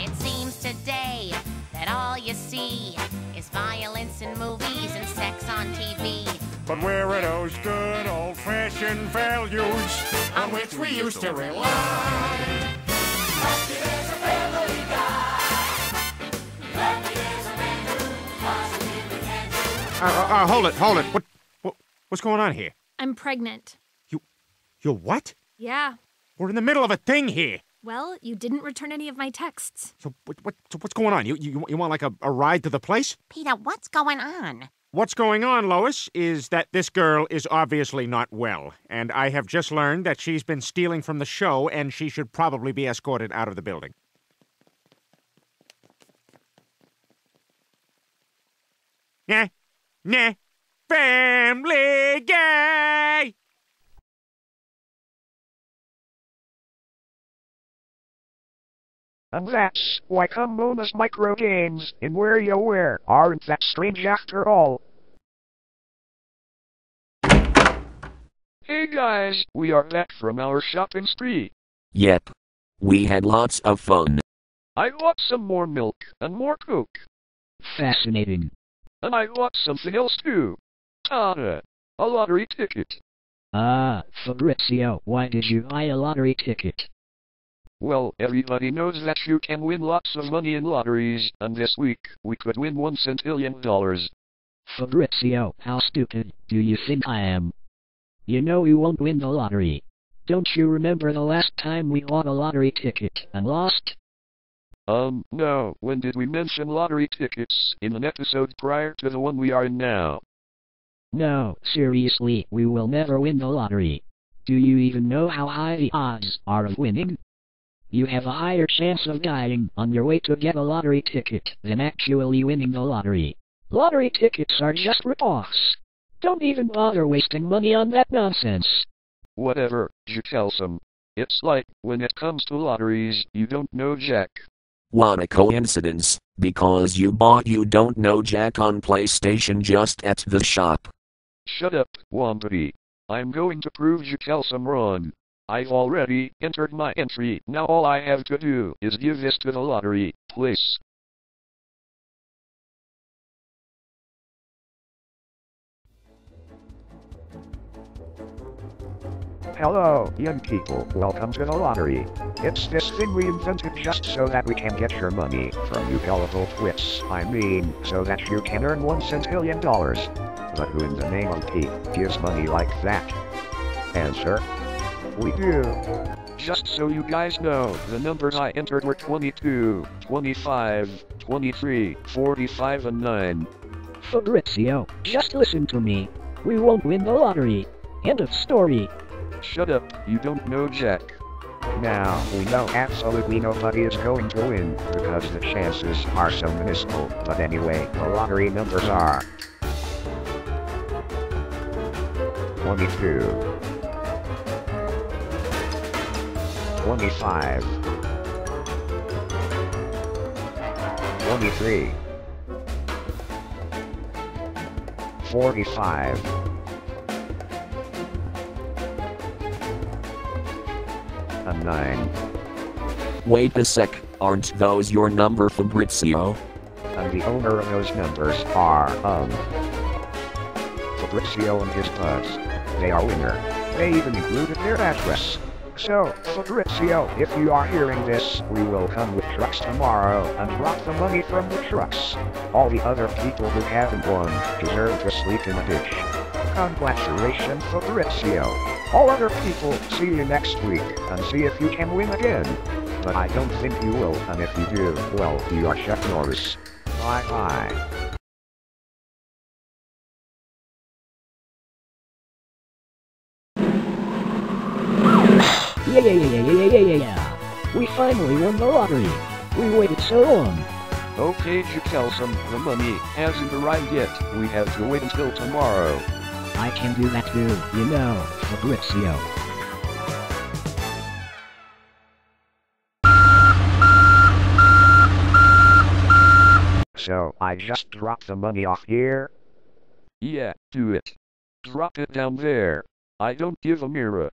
It seems today that all you see is violence in movies and sex on TV. But where are those good old fashioned values on which we used to rely? Uh, uh, uh, hold it, hold it. What, what, what's going on here? I'm pregnant. You're what? Yeah. We're in the middle of a thing here. Well, you didn't return any of my texts. So what, what, so what's going on? You, you, you want like a, a ride to the place? Peter, what's going on? What's going on, Lois, is that this girl is obviously not well, and I have just learned that she's been stealing from the show, and she should probably be escorted out of the building. Nah, nah, family gay! And that's why come known as micro games in WarioWare aren't that strange after all. Hey guys, we are back from our shopping spree. Yep. We had lots of fun. I bought some more milk and more coke. Fascinating. And I bought something else too. Ah, a lottery ticket. Ah, Fabrizio, why did you buy a lottery ticket? Well, everybody knows that you can win lots of money in lotteries, and this week, we could win one centillion dollars. Fabrizio, how stupid do you think I am? You know you won't win the lottery. Don't you remember the last time we bought a lottery ticket and lost? Um, no, when did we mention lottery tickets in an episode prior to the one we are in now? No, seriously, we will never win the lottery. Do you even know how high the odds are of winning? You have a higher chance of dying on your way to get a lottery ticket than actually winning the lottery. Lottery tickets are just rip-offs. Don't even bother wasting money on that nonsense. Whatever, you tell some. It's like, when it comes to lotteries, you don't know Jack. What a coincidence, because you bought You Don't Know Jack on PlayStation just at the shop. Shut up, Wombly. I'm going to prove you tell some wrong. I've already entered my entry. Now all I have to do is give this to the lottery place. Hello, young people. Welcome to the lottery. It's this thing we invented just so that we can get your money from you gullible twits. I mean, so that you can earn one centillion dollars. But who in the name of Pete gives money like that? Answer. We do. Just so you guys know, the numbers I entered were 22, 25, 23, 45, and 9. Fabrizio, just listen to me. We won't win the lottery. End of story. Shut up, you don't know Jack. Now, we know absolutely nobody is going to win, because the chances are so minuscule. But anyway, the lottery numbers are... 22 25 23 45 and 9 Wait a sec, aren't those your number Fabrizio? and the owner of those numbers are, um, Fabrizio and his buds. They are winner. They even included their address. So, Fabrizio, if you are hearing this, we will come with trucks tomorrow and drop the money from the trucks. All the other people who haven't won deserve to sleep in a ditch. Congratulations, Fabrizio. All other people, see you next week, and see if you can win again. But I don't think you will, and if you do, well, you are Chuck Norris. Bye-bye. Yeah, yeah, yeah, yeah, yeah, yeah, yeah, yeah. We finally won the lottery. We waited so long. Okay, Jukelsum, the money hasn't arrived yet. We have to wait until tomorrow. I can do that too, you know, Fabrizio. So, I just drop the money off here? Yeah, do it. Drop it down there. I don't give a mirror.